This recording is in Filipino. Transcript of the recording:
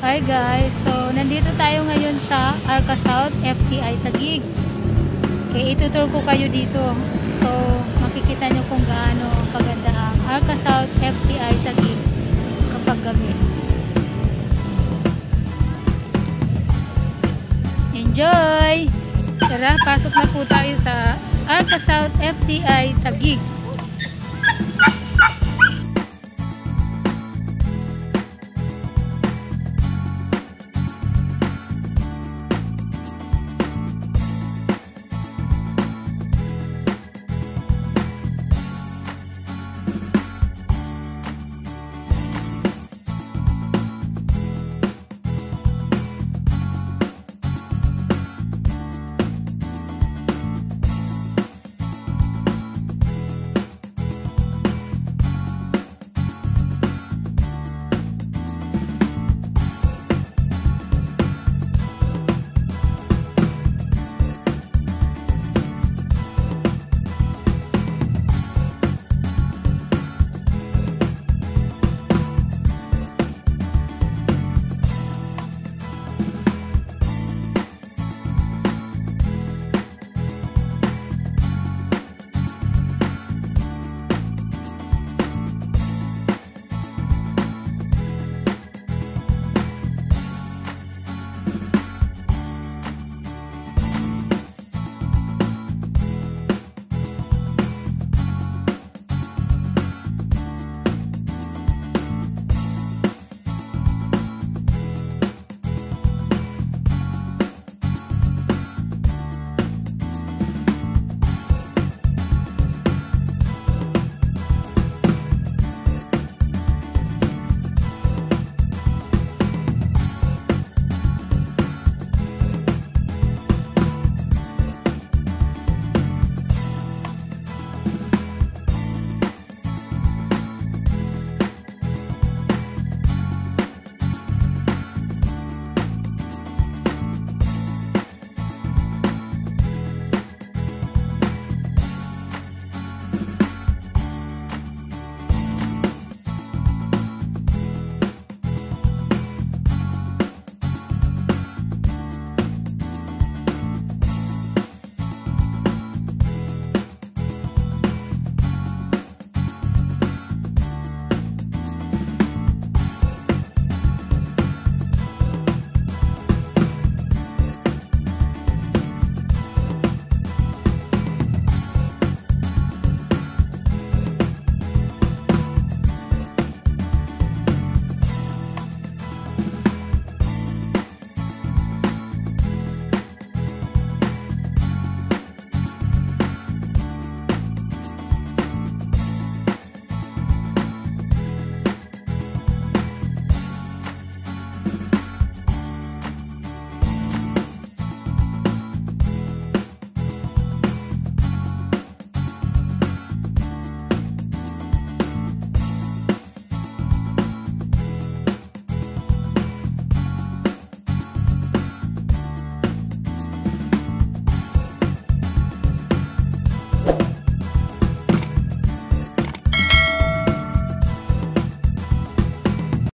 Hi guys, so nandito tayo ngayon sa Arca South FTI Tagig. Okay, itutur ko kayo dito. So, makikita nyo kung gaano kaganda ang Arca South FTI Tagig kapag gabi. Enjoy! Tara, pasok na po tayo sa Arca South FTI Tagig.